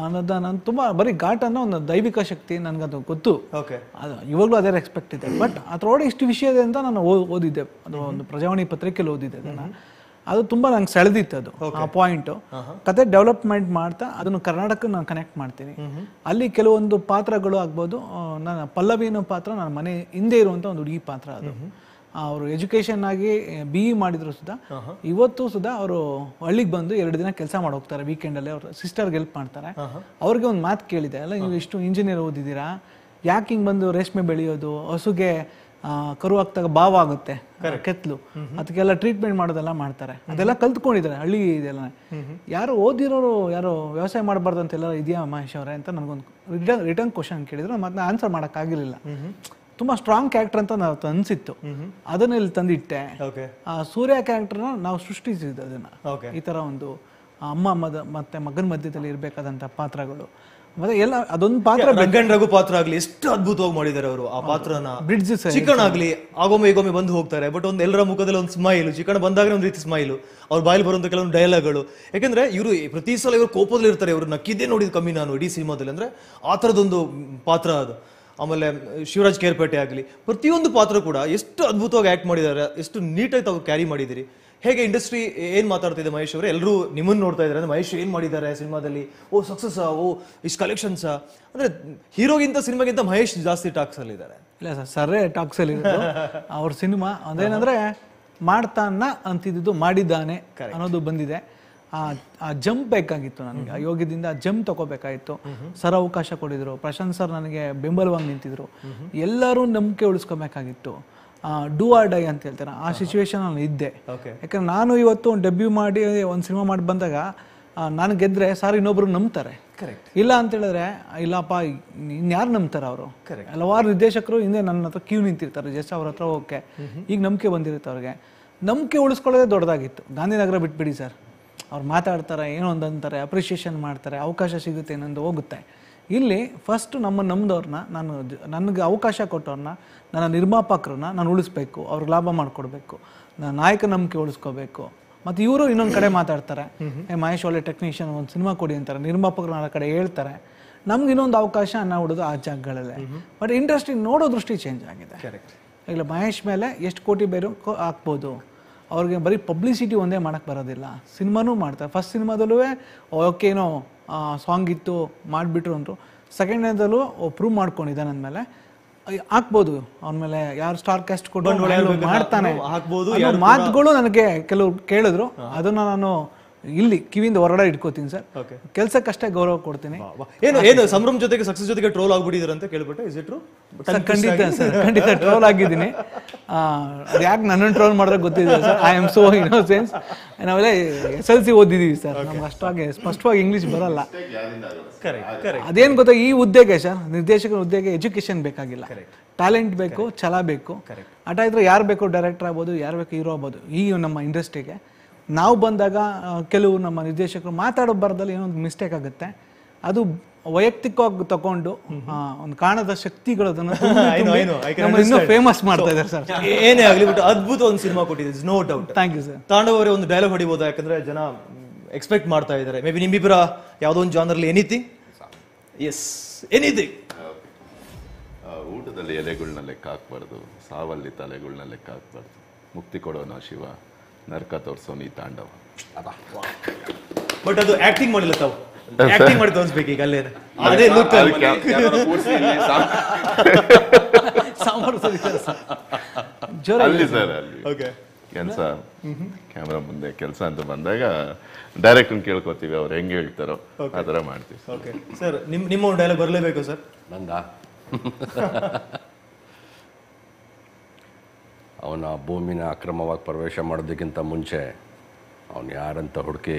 E: ಅನ್ನೋದ ನಾನು ತುಂಬಾ ಬರೀ ಘಾಟ್ ಅನ್ನೋ ಒಂದು ದೈವಿಕ ಶಕ್ತಿ ನನ್ಗದು ಗೊತ್ತು.
B: ಓಕೆ
E: ಅದು ಇವಾಗಲೂ ಅದೇ ಎಕ್ಸ್ಪೆಕ್ಟ್ ಇದೆ. ಬಟ್ ಅದ್ರೊಳಗೆ ಇಷ್ಟು ವಿಷಯ ಇದೆ ಅಂತ ನಾನು ಓದಿದ್ದೆ. ಅದು ಒಂದು ಪ್ರಜಾವಾಣಿ ಪತ್ರಿಕೆಯಲ್ಲಿ ಓದಿದ್ದೆ ಅದನ್ನ. ಅದು ತುಂಬಾ ನಂಗೆ ಸೆಳೆದಿತ್ತು ಅದು ಆ ಪಾಯಿಂಟ್ ಕತೆ ಡೆವಲಪ್ಮೆಂಟ್ ಮಾಡ್ತಾ ಅದನ್ನು ಕರ್ನಾಟಕ ನಾನು ಕನೆಕ್ಟ್ ಮಾಡ್ತೀನಿ. ಅಲ್ಲಿ ಕೆಲವೊಂದು ಪಾತ್ರಗಳು ಆಗ್ಬೋದು ನನ್ನ ಪಲ್ಲವಿ ಅನ್ನೋ ಪಾತ್ರ ನನ್ನ ಮನೆ ಹಿಂದೆ ಇರುವಂತ ಒಂದು ಹುಡುಗಿ ಪಾತ್ರ ಅದು. ಅವರು ಎಜುಕೇಶನ್ ಆಗಿ ಬಿ ಇ ಮಾಡಿದ್ರು ಸುಧಾ ಇವತ್ತು ಸುಧಾ ಅವರು ಹಳ್ಳಿಗೆ ಬಂದು ಎರಡು ದಿನ ಕೆಲಸ ಮಾಡಿ ಹೋಗ್ತಾರೆ ವೀಕೆಂಡ್ ಅಲ್ಲಿ. ಅವ್ರ ಸಿಸ್ಟರ್ಗೆ ಹೆಲ್ಪ್ ಮಾಡ್ತಾರೆ. ಅವ್ರಿಗೆ ಒಂದು ಮಾತು ಕೇಳಿದೆ. ಅಲ್ಲ ನೀವು ಇಷ್ಟು ಇಂಜಿನಿಯರ್ ಓದಿದ್ದೀರಾ? ಯಾಕೆ ಹಿಂಗೆ ಬಂದು ರೇಷ್ಮೆ ಬೆಳೆಯೋದು? ಹಸುಗೆ ಕರು ಹಾಕ್ದಾಗ ಬಾವ ಆಗುತ್ತೆ ಕೆತ್ತಲು. ಅದಕ್ಕೆಲ್ಲ ಟ್ರೀಟ್ಮೆಂಟ್ ಮಾಡೋದೆಲ್ಲ ಮಾಡ್ತಾರೆ. ಅದೆಲ್ಲ ಕಲ್ತ್ಕೊಂಡಿದ್ದಾರೆ ಹಳ್ಳಿ ಇದೆಲ್ಲ ಯಾರು ಓದಿರೋರು ಯಾರು ವ್ಯವಸಾಯ ಮಾಡಬಾರ್ದು ಅಂತೆಲ್ಲ ಇದೆಯಾ ಮಹೇಶ್ ಅವರೇ ಅಂತ ನನಗೊಂದು ರಿಟರ್ನ್ ರಿಟರ್ನ್ ಕ್ವಶನ್ ಕೇಳಿದ್ರು. ಮತ್ತೆ ಆನ್ಸರ್ ಮಾಡೋಕ್ಕಾಗಿರಲಿಲ್ಲ ತುಂಬಾ ಸ್ಟ್ರಾಂಗ್ ಕ್ಯಾರೆಕ್ಟರ್ ಅಂತ ನಾವು ಅನ್ಸಿತ್ತು. ಅದನ್ನ ಇಲ್ಲಿ ತಂದಿಟ್ಟೆ?
B: ಓಕೆ
E: ಆ ಸೂರ್ಯ ಕ್ಯಾರೆಕ್ಟರ್ನ ನಾವು ಸೃಷ್ಟಿಸಿದ್ದು ಅದನ್ನ. ಈ ತರ ಒಂದು ಅಮ್ಮ ಮದ ಮತ್ತೆ ಮಗನ ಮಧ್ಯದಲ್ಲಿ ಇರಬೇಕಾದಂತ ಪಾತ್ರಗಳು. ಮತ್ತೆ ಎಲ್ಲ ಅದೊಂದು ಪಾತ್ರ
B: ರಂಗನ್ ರಘು ಪಾತ್ರ ಆಗ್ಲಿ ಎಷ್ಟು ಅದ್ಭುತವಾಗಿ ಮಾಡಿದ್ದಾರೆ ಅವರು ಆ ಪಾತ್ರನ.
E: ಬ್ರಿಡ್ಜ್
B: ಚಿಕನ್ ಆಗ್ಲಿ ಆಗೊಮ್ಮೆ ಈಗೊಮ್ಮೆ ಬಂದು ಹೋಗ್ತಾರೆ ಬಟ್ ಒಂದು ಎಲ್ಲರ ಮುಖದಲ್ಲಿ ಒಂದು ಸ್ಮೈಲ್ ಚಿಕನ್ ಬಂದಾಗ ಒಂದು ರೀತಿ ಸ್ಮೈಲು ಅವ್ರ ಬಾಯಲ್ಲಿ ಬರುವಂತ ಕೆಲವೊಂದು ಡೈಲಾಗ್ಗಳು ಯಾಕಂದ್ರೆ ಇವರು ಪ್ರತಿ ಸಲ ಇವರು ಕೋಪದಲ್ಲಿ ಇರ್ತಾರೆ ಇವರು ನಕ್ಕಿದ್ದೇ ನೋಡಿದ್ ಕಮ್ಮಿ ನಾನು ಇಡೀ ಸಿನಿಮಾದಲ್ಲಿ. ಅಂದ್ರೆ ಆ ಥರದೊಂದು ಪಾತ್ರ ಅದು. ಆಮೇಲೆ ಶಿವರಾಜ್ ಕೇರ್ಪೇಟೆ ಆಗಲಿ ಪ್ರತಿಯೊಂದು ಪಾತ್ರ ಕೂಡ ಎಷ್ಟು ಅದ್ಭುತವಾಗಿ ಆಕ್ಟ್ ಮಾಡಿದ್ದಾರೆ ಎಷ್ಟು ನೀಟಾಗಿ ತಾವು ಕ್ಯಾರಿ ಮಾಡಿದ್ದೀರಿ. ಹೇಗೆ ಇಂಡಸ್ಟ್ರಿ ಏನು ಮಾತಾಡ್ತಿದೆ ಮಹೇಶ್ ಅವರೇ? ಎಲ್ಲರೂ ನಿಮ್ಮನ್ನು ನೋಡ್ತಾ ಇದ್ದಾರೆ. ಅಂದ್ರೆ ಮಹೇಶ್ ಏನು ಮಾಡಿದ್ದಾರೆ ಸಿನಿಮಾದಲ್ಲಿ? ಓ ಸಕ್ಸಸ್ ಓ ಇಷ್ಟು ಕಲೆಕ್ಷನ್ಸ್ ಅಂದ್ರೆ ಹೀರೋಗಿಂತ ಸಿನಿಮಾಗಿಂತ ಮಹೇಶ್ ಜಾಸ್ತಿ ಟಾಕ್ಸ್ ಅಲ್ಲಿ ಇದ್ದಾರೆ.
E: ಇಲ್ಲ ಸರ್ ಸರ್ರೇ ಟಾಕ್ಸಲ್ಲಿ [laughs] ಅವ್ರ ಸಿನಿಮಾ ಅದೇನಂದ್ರೆ ಮಾಡ್ತಾನ ಅಂತಿದ್ದು ಮಾಡಿದ್ದಾನೆ ಅನ್ನೋದು ಬಂದಿದೆ. ಆ ಜಂಪ್ ಬೇಕಾಗಿತ್ತು ನನಗೆ. ಆ ಯೋಗದಿಂದ ಜಂಪ್ ತಗೋಬೇಕಾಗಿತ್ತು. ಸರ್ ಅವಕಾಶ ಕೊಡಿದ್ರು. ಪ್ರಶಾಂತ್ ಸರ್ ನನಗೆ ಬೆಂಬಲವಾಗಿ ನಿಂತಿದ್ರು. ಎಲ್ಲರೂ ನಂಬಿಕೆ ಉಳಿಸ್ಕೋಬೇಕಾಗಿತ್ತು. ಡೂ ಆರ್ ಡೈ ಅಂತ ಹೇಳ್ತಾರೆ? ಆ ಸಿಚುವೇಶನ್ ನಾನು ಇದ್ದೆ. ಯಾಕಂದ್ರೆ ನಾನು ಇವತ್ತು ಒಂದು ಡೆಬ್ಯೂ ಮಾಡಿ ಒಂದು ಸಿನಿಮಾ ಮಾಡಿ ಬಂದಾಗ ನಾನು ಗೆದ್ರೆ ಸರ್ ಇನ್ನೊಬ್ರು ನಂಬ್ತಾರೆ. ಇಲ್ಲ ಅಂತ ಹೇಳಿದ್ರೆ ಇಲ್ಲಪ್ಪ ಇನ್ಯಾರು ನಂಬ್ತಾರೆ ಅವರು? ಹಲವಾರು ನಿರ್ದೇಶಕರು ಹಿಂದೆ ನನ್ನ ಹತ್ರ ಕ್ಯೂ ನಿಂತಿರ್ತಾರೆ ಜಸ್ಟ್ ಅವ್ರ ಹತ್ರ ಓಕೆ ಈಗ ನಂಬಿಕೆ ಬಂದಿರುತ್ತೆ ಅವ್ರಿಗೆ. ನಂಬಿಕೆ ಉಳಿಸ್ಕೊಳ್ಳೋದೇ ದೊಡ್ಡದಾಗಿತ್ತು. ಗಾಂಧಿನಗರ ಬಿಟ್ಬಿಡಿ ಸರ್. ಅವ್ರು ಮಾತಾಡ್ತಾರೆ ಏನೋ ಒಂದು ಅಂತಾರೆ ಅಪ್ರಿಷಿಯೇಷನ್ ಮಾಡ್ತಾರೆ ಅವಕಾಶ ಸಿಗುತ್ತೆ ಏನೊಂದು ಹೋಗುತ್ತೆ. ಇಲ್ಲಿ ಫಸ್ಟ್ ನಮ್ಮ ನಮ್ಮದವ್ರನ್ನ ನಾನು ನನಗೆ ಅವಕಾಶ ಕೊಟ್ಟವ್ರನ್ನ ನನ್ನ ನಿರ್ಮಾಪಕರನ್ನ ನಾನು ಉಳಿಸ್ಬೇಕು ಅವ್ರಿಗೆ ಲಾಭ ಮಾಡಿಕೊಡ್ಬೇಕು ನನ್ನ ನಾಯಕ ನಂಬಿಕೆ ಉಳಿಸ್ಕೋಬೇಕು. ಮತ್ತು ಇವರು ಇನ್ನೊಂದು ಕಡೆ ಮಾತಾಡ್ತಾರೆ. ಏ ಮಹೇಶ್ ಒಳ್ಳೆ ಟೆಕ್ನಿಷಿಯನ್ ಒಂದು ಸಿನಿಮಾ ಕೊಡಿ ಅಂತಾರೆ. ನಿರ್ಮಾಪಕರು ಆ ಕಡೆ ಹೇಳ್ತಾರೆ. ನಮ್ಗೆ ಇನ್ನೊಂದು ಅವಕಾಶ ಅನ್ನ ಹುಡುದು ಆ ಜಾಗಗಳಲ್ಲೇ. ಬಟ್ ಇಂಡಸ್ಟ್ರಿ ನೋಡೋ ದೃಷ್ಟಿ ಚೇಂಜ್ ಆಗಿದೆ. ಇಲ್ಲ ಮಹೇಶ್ ಮೇಲೆ ಎಷ್ಟು ಕೋಟಿ ಬೇರು ಹಾಕ್ಬೋದು. ಅವ್ರಿಗೆ ಬರೀ ಪಬ್ಲಿಸಿಟಿ ಒಂದೇ ಮಾಡಕ್ ಬರೋದಿಲ್ಲ. ಸಿನಿಮಾನೂ ಮಾಡ್ತಾರೆ. ಫಸ್ಟ್ ಸಿನಿಮಾದಲ್ಲೂ ಓಕೆ ಏನೋ ಸಾಂಗ್ ಇತ್ತು ಮಾಡಿಬಿಟ್ರು ಅಂದರು. ಸೆಕೆಂಡ್ನೇದಲ್ಲೂ ಪ್ರೂವ್ ಮಾಡ್ಕೊಂಡಿದ್ದಾನೆ ಅಂದಮೇಲೆ ಹಾಕ್ಬೋದು. ಅವನ ಮೇಲೆ ಯಾರು ಸ್ಟಾರ್ ಕ್ಯಾಸ್ಟ್ ಕೊಟ್ಟು ಮಾಡ್ತಾನೆ ಮಾತುಗಳು ನನಗೆ ಕೆಲವು ಕೇಳಿದ್ರು. ಅದನ್ನ ನಾನು ಇಲ್ಲಿ ಕಿವಿಯಿಂದ ಹೊರಗಡೆ ಇಟ್ಕೋತೀನಿ ಸರ್. ಕೆಲಸಕ್ಕಷ್ಟೇ ಗೌರವ ಕೊಡ್ತೀನಿ.
B: ಏನು ಏನು ಸಂಭ್ರಮ ಜೊತೆಗೆ ಸಕ್ಸಸ್ ಜೊತೆಗೆ ಟ್ರೋಲ್ ಆಗ್ಬಿಟ್ಟಿದ್ರು ಅಂತ ಕೇಳ್ಬಿಟ್ಟು ಇಸ್ ಇಟ್
E: ಸರ್ ಖಂಡಿತ ಸರ್ ಖಂಡಿತ ಟ್ರೋಲ್ ಆಗಿದ್ದೀನಿ. ಯಾಕೆ ನನ್ನನ್ನು ಟ್ರೋಲ್ ಮಾಡಿದ್ರೆ ಗೊತ್ತಿದೆ sir. I am so innocence ನಾವೆಲ್ಲ ಎಸ್ ಎಲ್ ಸಿ ಓದಿದೀವಿ ಸರ್ ನಮ್ಗೆ ಅಷ್ಟಾಗಿ ಸ್ಪಷ್ಟವಾಗಿ ಇಂಗ್ಲೀಷ್ ಬರಲ್ಲ. ಅದೇನ್ ಗೊತ್ತಾ ಈ ಹುದ್ದೆಗೆ ಸರ್ ನಿರ್ದೇಶಕರ ಹುದ್ದೆಗೆ ಎಜುಕೇಶನ್ ಬೇಕಾಗಿಲ್ಲ. ಟ್ಯಾಲೆಂಟ್ ಬೇಕು ಛಲ ಬೇಕು. ಆಟ ಇದ್ರೆ ಯಾರು ಬೇಕು ಡೈರೆಕ್ಟರ್ ಆಗ್ಬೋದು ಯಾರು ಬೇಕು ಹೀರೋ ಆಗ್ಬೋದು ಈ ನಮ್ಮ ಇಂಡಸ್ಟ್ರಿಗೆ ನಾವು ಬಂದಾಗ ಕೆಲವು ನಮ್ಮ ನಿರ್ದೇಶಕರು ಮಾತಾಡೋ ಬರದಲ್ಲಿ ಏನೋ ಒಂದು ಮಿಸ್ಟೇಕ್ ಆಗುತ್ತೆ. ಅದು ವೈಯಕ್ತಿಕವಾಗಿ ತಗೊಂಡು ಒಂದು ಕಾಣದ ಶಕ್ತಿಗಳು ಅದನ್ನು [laughs] ಇನ್ನೂ ಫೇಮಸ್ ಮಾಡ್ತಾ ಇದ್ದಾರೆ ಸರ್.
B: ಏನೇ ಆಗಲಿ ಬಟ್ ಅದ್ಭುತ ಒಂದು ಸಿನಿಮಾ ಕೊಟ್ಟಿದೆ no doubt
E: thank you sir
B: ತಾಂಡವರೇ ಅವರೇ ಒಂದು ಡೈಲಾಗ್ ಹೊಡಿಬೋದು ಯಾಕಂದ್ರೆ ಜನ ಎಕ್ಸ್ಪೆಕ್ಟ್ ಮಾಡ್ತಾ ಇದ್ದಾರೆ. ಮೇ ಬಿ ನಿಮ್ಮಿಬ್ಬರ ಯಾವುದೋ ಒಂದು ಜಾನರ್ಲಿ ಎನಿಥಿಂಗ್ ಎಸ್ ಎನಿಥಿಂಗ್
H: ಊಟದಲ್ಲಿ ಎಲೆಗಳನ್ನ ಲೆಕ್ಕ ಹಾಕ್ಬಾರ್ದು ಸಾವಲ್ಲಿ ತಲೆಗಳನ್ನ ಲೆಕ್ಕ ಹಾಕ್ಬಾರ್ದು. ಮುಕ್ತಿ ಕೊಡೋಣ ಶಿವ? ನರ್ಕ ತೋರ್ಸೋನಿ ತಾಂಡವ.
B: ಬಟ್ ಅದು ಆಕ್ಟಿಂಗ್ ಮಾಡಿಲ್ಲ ತಾವು. ಆಕ್ಟಿಂಗ್ ಮಾಡಿ ತೋರಿಸ್ಬೇಕು ಈಗ ಅಲ್ಲೇ ಅದೇ ಲುಕ್
E: ಸಾಂಬಾರು ಜೋರ
H: ಅಲ್ಲಿ ಸರ್ ಅಲ್ಲಿ.
B: ಓಕೆ
H: ಕೆಲಸ. ಕ್ಯಾಮ್ರಾ ಮುಂದೆ ಕೆಲಸ ಅಂತ ಬಂದಾಗ ಡೈರೆಕ್ಟ್ ಕೇಳ್ಕೊತೀವಿ ಅವ್ರು ಹೆಂಗೆ ಹೇಳ್ತಾರೋ ಆ ಥರ ಮಾಡ್ತೀವಿ
B: ಓಕೆ ಸರ್ ನಿಮ್ಮ ನಿಮ್ಮ ಡೈಲಾಗ್ ಬರಲೇಬೇಕು ಸರ್?
D: ನಂದ? [laughs] ಅವನ ಭೂಮಿನ ಅಕ್ರಮವಾಗಿ ಪ್ರವೇಶ ಮಾಡೋದಕ್ಕಿಂತ ಮುಂಚೆ ಅವನು ಯಾರಂತ ಹುಡುಕಿ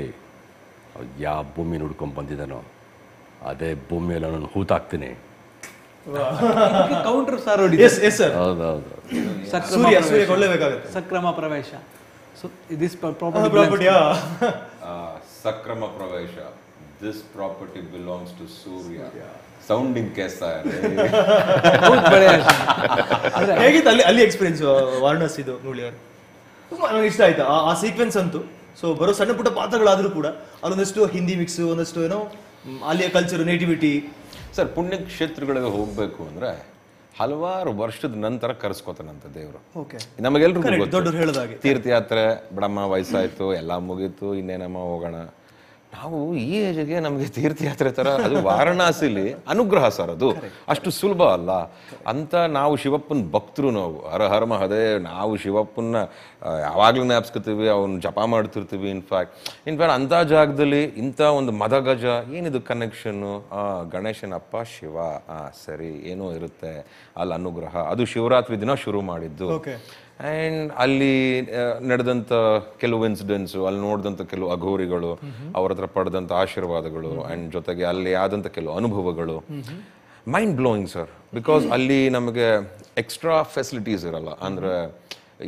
D: ಯಾವ ಭೂಮಿನ ಹುಡ್ಕೊಂಡ್ ಬಂದಿದ್ದಾನೋ ಅದೇ ಭೂಮಿಯಲ್ಲಿ ಅವನನ್ನು ಹೂತಾಕ್ತೀನಿ.
E: Counter sir
B: yes yes sir
H: ಹೌದೌದು
B: ಸೂರ್ಯ ಸೂರ್ಯ ಕೊಳ್ಳೇಬೇಕಾಗುತ್ತೆ
E: ಸಕ್ರಮ ಪ್ರವೇಶ. ಸೊ ದಿಸ್
B: ಪ್ರಾಪರ್ಟಿ
C: ಸಕ್ರಮ ಪ್ರವೇಶ. This property belongs to Surya sounding ಕೇಸ
B: ಹೇಗಿತ್ತು ಅಲ್ಲಿ ಅಲ್ಲಿ ಎಕ್ಸ್ಪೀರಿಯನ್ಸ್ ವಾರ್ನಸ್ ಇದು ನೋಡಿ ತುಂಬಾ ನನಗೆ ಇಷ್ಟ ಆಯ್ತು. ಆ- ಆ ಸೀಕ್ವೆನ್ಸ್ ಅಂತೂ. ಸೊ ಬರೋ ಸಣ್ಣ ಪುಟ್ಟ ಪಾತ್ರಗಳಾದ್ರೂ ಕೂಡ ಅಲ್ಲೊಂದಷ್ಟು ಹಿಂದಿ ಮಿಕ್ಸ್ ಒಂದಷ್ಟು ಏನೋ ಮ್, ಅಲ್ಲಿಯ ಕಲ್ಚರ್ ನೇಟಿವಿಟಿ
C: ಸರ್ ಪುಣ್ಯಕ್ಷೇತ್ರಗಳಿಗೆ ಹೋಗ್ಬೇಕು ಅಂದ್ರೆ ಹಲವಾರು ವರ್ಷದ ನಂತರ ಕರೆಸ್ಕೋತಾನಂತ ದೇವರು.
B: ಓಕೆ
C: ನಮಗೆಲ್ರಿಗೂ ಗೊತ್ತು.
B: ದೊಡ್ಡವ್ರು ಹೇಳ್ದ ಹಾಗೆ.
C: ತೀರ್ಥಯಾತ್ರೆ ಬಡಮ್ಮ ವಯಸ್ಸಾಯ್ತು ಎಲ್ಲ ಮುಗೀತು ಇನ್ನೇನಮ್ಮ ಹೋಗೋಣ? ನಾವು ಈ ಏಜ್ಗೆ ನಮಗೆ ತೀರ್ಥಯಾತ್ರೆ ತರ ಅದು ವಾರಣಾಸಿಲಿ ಅನುಗ್ರಹ ಸರ್ ಅದು. ಅಷ್ಟು ಸುಲಭ ಅಲ್ಲ. ಅಂತ ನಾವು ಶಿವಪ್ಪನ ಭಕ್ತರು ನಾವು. ಹರ ಹರ ಮಹದೇ ನಾವು ಶಿವಪ್ಪನ ಯಾವಾಗಲೂ ಜ್ಞಾಪಿಸ್ಕೊತೀವಿ ಅವ್ನು ಜಪ ಮಾಡ್ತಿರ್ತೀವಿ ಇನ್ಫ್ಯಾಕ್ಟ್ ಇನ್ಫ್ಯಾಕ್ಟ್ ಅಂಥ ಜಾಗದಲ್ಲಿ ಇಂಥ ಒಂದು ಮದಗಜ ಏನಿದು ಕನೆಕ್ಷನ್ನು ಗಣೇಶನಪ್ಪ ಶಿವ. ಆ ಸರಿ ಏನೋ ಇರುತ್ತೆ. ಅಲ್ಲಿ ಅನುಗ್ರಹ. ಅದು ಶಿವರಾತ್ರಿ ದಿನ ಶುರು ಮಾಡಿದ್ದು. ಆ್ಯಂಡ್ ಅಲ್ಲಿ ನಡೆದಂಥ ಕೆಲವು ಇನ್ಸಿಡೆಂಟ್ಸು ಅಲ್ಲಿ ನೋಡಿದಂಥ ಕೆಲವು ಅಘೋರಿಗಳು, ಅವ್ರ ಹತ್ರ ಪಡೆದಂಥ ಆಶೀರ್ವಾದಗಳು ಆ್ಯಂಡ್ ಜೊತೆಗೆ ಅಲ್ಲಿ ಆದಂಥ ಕೆಲವು ಅನುಭವಗಳು. ಮೈಂಡ್ ಬ್ಲೋಯಿಂಗ್ ಸರ್ ಬಿಕಾಸ್ ಅಲ್ಲಿ ನಮಗೆ ಎಕ್ಸ್ಟ್ರಾ ಫೆಸಿಲಿಟೀಸ್ ಇರಲ್ಲ. ಅಂದರೆ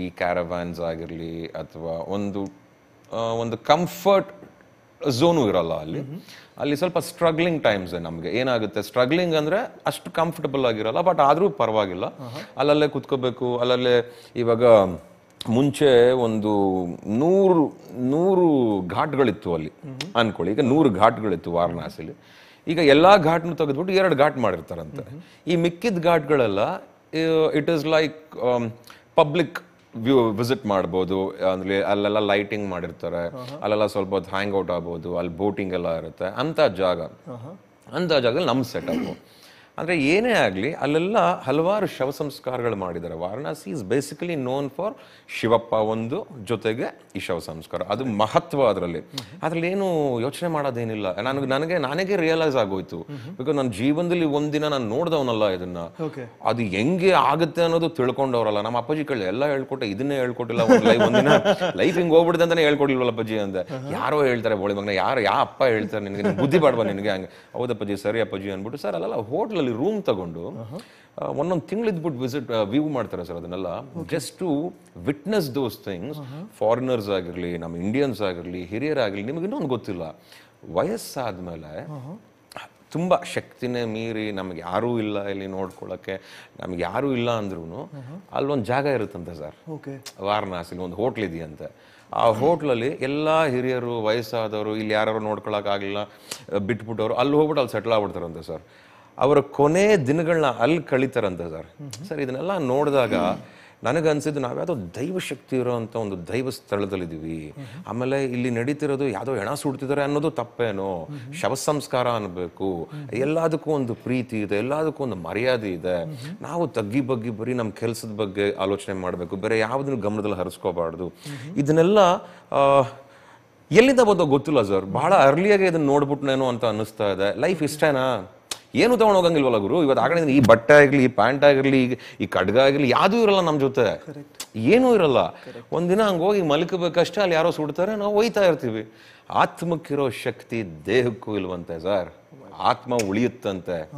C: ಈ ಕ್ಯಾರವ್ಯಾನ್ಸ್ ಆಗಿರಲಿ, ಅಥವಾ ಒಂದು ಒಂದು ಕಂಫರ್ಟ್ ಝೋನು ಇರಲ್ಲ ಅಲ್ಲಿ. ಅಲ್ಲಿ ಸ್ವಲ್ಪ ಸ್ಟ್ರಗ್ಲಿಂಗ್ ಟೈಮ್ಸ್ ನಮಗೆ. ಏನಾಗುತ್ತೆ? ಸ್ಟ್ರಗ್ಲಿಂಗ್ ಅಂದರೆ ಅಷ್ಟು ಕಂಫರ್ಟಬಲ್ ಆಗಿರಲ್ಲ ಬಟ್ ಆದರೂ ಪರವಾಗಿಲ್ಲ. ಅಲ್ಲಲ್ಲೇ ಕುತ್ಕೋಬೇಕು, ಅಲ್ಲಲ್ಲೇ ಇವಾಗ ಮುಂಚೆ ಒಂದು ನೂರು ನೂರು ಘಾಟ್ಗಳಿತ್ತು ಅಲ್ಲಿ. ಅನ್ಕೊಳ್ಳಿ, ಈಗ ನೂರು ಘಾಟ್ಗಳಿತ್ತು ವಾರಣಾಸಿಲಿ. ಈಗ ಎಲ್ಲ ಘಾಟ್ನೂ ತೆಗೆದ್ಬಿಟ್ಟು ಎರಡು ಘಾಟ್ ಮಾಡಿರ್ತಾರಂತೆ. ಈ ಮಿಕ್ಕಿದ ಘಾಟ್ಗಳೆಲ್ಲ it is like public view visit ಮಾಡ್ಬೋದು ಅಂದ್ರೆ ಅಲ್ಲೆಲ್ಲ ಲೈಟಿಂಗ್ ಮಾಡಿರ್ತಾರೆ ಅಲ್ಲೆಲ್ಲ ಸ್ವಲ್ಪ ಹೊತ್ತು ಹ್ಯಾಂಗ್ ಔಟ್ ಆಗ್ಬೋದು ಅಲ್ಲಿ ಬೋಟಿಂಗ್ ಎಲ್ಲ ಇರುತ್ತೆ ಅಂತ ಜಾಗ. ಅಂಥ ಜಾಗದಲ್ಲಿ ನಮ್ಮ ಸೆಟಪ್ ಅಂದ್ರೆ ಏನೇ ಆಗಲಿ ಅಲ್ಲೆಲ್ಲ ಹಲವಾರು ಶವ ಸಂಸ್ಕಾರಗಳು ಮಾಡಿದ್ದಾರೆ. Varanasi is basically known for Shivappa ಒಂದು ಜೊತೆಗೆ ಈ ಶವ ಸಂಸ್ಕಾರ. ಅದು ಮಹತ್ವ ಅದರಲ್ಲಿ. ಅದರಲ್ಲಿ ಏನು ಯೋಚನೆ ಮಾಡೋದೇನಿಲ್ಲ. ನನಗೆ ನನಗೆ ನನಗೆ ರಿಯಲೈಸ್ ಆಗೋಯ್ತು. ಬಿಕಾಸ್ ನನ್ನ ಜೀವನದಲ್ಲಿ ಒಂದಿನ ನಾನು ನೋಡ್ದವನಲ್ಲ ಇದನ್ನ. ಅದು ಹೆಂಗೆ ಆಗುತ್ತೆ ಅನ್ನೋದು ತಿಳ್ಕೊಂಡವ್ರಲ್ಲ. ನಮ್ಮ ಅಪ್ಪಾಜಿ ಕಳ್ಳಿ ಎಲ್ಲ ಹೇಳ್ಕೊಟ್ಟೆ ಇದನ್ನೇ ಹೇಳ್ಕೊಟ್ಟಿಲ್ಲ ಲೈಫ್ ಒಂದಿನ ಲೈಫ್ ಹಿಂಗೆ ಹೋಗ್ಬಿಡುತ್ತೆ ಅಂತಾನೆ ಹೇಳ್ಕೊಡ್ಲಿಲ್ವಲ್ಲ ಅಪ್ಪಾಜಿ? ಅಂದೆ. ಯಾರೋ ಹೇಳ್ತಾರೆ ಬೋಳಿ ಮಗನ ಯಾರು ಯಾ ಅಪ್ಪ ಹೇಳ್ತಾರೆ ನಿನಗೆ ಬುದ್ಧಿ ಬಾಡ್ವಾ ನಿನಗೆ? ಹಂಗೆ ಹೌದಪ್ಪಾಜಿ ಸರಿ ಅಪ್ಪಾಜಿ ಅಂದ್ಬಿಟ್ಟು ಸರ್ ಅಲ್ಲೆಲ್ಲ ಹೋಟ್ಲಲ್ಲಿ ರೂಮ್ ತಗೊಂಡು ಒಂದೊಂದು ತಿಂಗಳಿದ್ಬಿಟ್ಟು ವಿಸಿಟ್ ವ್ಯೂ ಮಾಡ್ತಾರೆ ಸರ್ ಅದನ್ನೆಲ್ಲ. Just to witness those things foreigners ಆಗಿರಲಿ ನಮ್ಮ ಇಂಡಿಯನ್ಸ್ ಆಗಿರಲಿ ಹಿರಿಯರಾಗಲಿ ನಿಮಗೆ ಇನ್ನೊಂದು ಗೊತ್ತಿಲ್ಲ. ವಯಸ್ಸಾದ್ಮೇಲೆ ತುಂಬ ಶಕ್ತಿನೇ ಮೀರಿ ನಮ್ಗೆ ಯಾರೂ ಇಲ್ಲ ಇಲ್ಲಿ ನೋಡ್ಕೊಳ್ಳೋಕ್ಕೆ ನಮ್ಗೆ ಯಾರೂ ಇಲ್ಲ ಅಂದ್ರೂ ಅಲ್ಲೊಂದು ಜಾಗ ಇರುತ್ತಂತೆ ಸರ್.
B: ಓಕೆ
C: ವಾರಣಾಸಿಲಿ ಒಂದು ಹೋಟ್ಲ್ ಇದೆಯಂತೆ. ಆ ಹೋಟ್ಲಲ್ಲಿ ಎಲ್ಲ ಹಿರಿಯರು ವಯಸ್ಸಾದವರು ಇಲ್ಲಿ ಯಾರು ನೋಡ್ಕೊಳಕ್ಕಾಗಲಿಲ್ಲ ಬಿಟ್ಬಿಟ್ಟವರು ಅಲ್ಲಿ ಹೋಗ್ಬಿಟ್ಟು ಅಲ್ಲಿ ಸೆಟ್ಲ್ ಆಗ್ಬಿಡ್ತಾರಂತೆ ಸರ್. ಅವರ ಕೊನೆ ದಿನಗಳನ್ನ ಅಲ್ಲಿ ಕಳೀತಾರಂತೆ ಸರ್. ಸರ್ ಇದನ್ನೆಲ್ಲ ನೋಡಿದಾಗ ನನಗನ್ಸಿದ್ದು ನಾವ್ಯಾವುದೋ ದೈವ ಶಕ್ತಿ ಇರೋವಂಥ ಒಂದು ದೈವ ಸ್ಥಳದಲ್ಲಿದ್ದೀವಿ. ಆಮೇಲೆ ಇಲ್ಲಿ ನಡೀತಿರೋದು ಯಾವುದೋ ಹೆಣ ಸುಡ್ತಿದ್ದಾರೆ ಅನ್ನೋದು ತಪ್ಪೇನೋ. ಶವ ಸಂಸ್ಕಾರ ಅನ್ಬೇಕು. ಎಲ್ಲದಕ್ಕೂ ಒಂದು ಪ್ರೀತಿ ಇದೆ ಎಲ್ಲದಕ್ಕೂ ಒಂದು ಮರ್ಯಾದೆ ಇದೆ. ನಾವು ತಗ್ಗಿ ಬಗ್ಗಿ ಬರೀ ನಮ್ಮ ಕೆಲಸದ ಬಗ್ಗೆ ಆಲೋಚನೆ ಮಾಡಬೇಕು ಬೇರೆ ಯಾವುದನ್ನು ಗಮನದಲ್ಲಿ ಹರಿಸ್ಕೋಬಾರ್ದು. ಇದನ್ನೆಲ್ಲ ಎಲ್ಲಿಂದ ಬಂದೋ ಗೊತ್ತಿಲ್ಲ ಸರ್. ಬಹಳ ಅರ್ಲಿಯಾಗಿ ಇದನ್ನ ನೋಡ್ಬಿಟ್ನೇನೋ ಅಂತ ಅನ್ನಿಸ್ತಾ ಇದೆ. ಲೈಫ್ ಇಷ್ಟೇನಾ? ಏನು ತಗೊಂಡು ಹೋಗಂಗಿಲ್ವಲ್ಲ ಗುರು? ಇವತ್ತು ಆಗಲೇ ಈ ಬಟ್ಟೆ ಆಗಿರ್ಲಿ, ಈ ಪ್ಯಾಂಟ್ ಆಗಿರ್ಲಿ, ಈ- ಖಡ್ಗ ಆಗಿರ್ಲಿ, ಯಾವುದೂ ಇರಲ್ಲ ನಮ್ಮ ಜೊತೆ. ಏನೂ ಇರಲ್ಲ. ಒಂದಿನ ಹಂಗೆ ಹೋಗಿ ಮಲ್ಕಬೇಕಷ್ಟೇ ಅಲ್ಲಿ ಯಾರೋ ಸುಡ್ತಾರೆ, ನಾವು ಒಯ್ತಾ ಇರ್ತೀವಿ. ಆತ್ಮಕ್ಕಿರೋ ಶಕ್ತಿ ದೇಹಕ್ಕೂ ಇಲ್ವಂತೆ, ಸರ್. ಆತ್ಮ ಉಳಿಯುತ್ತಂತೆ.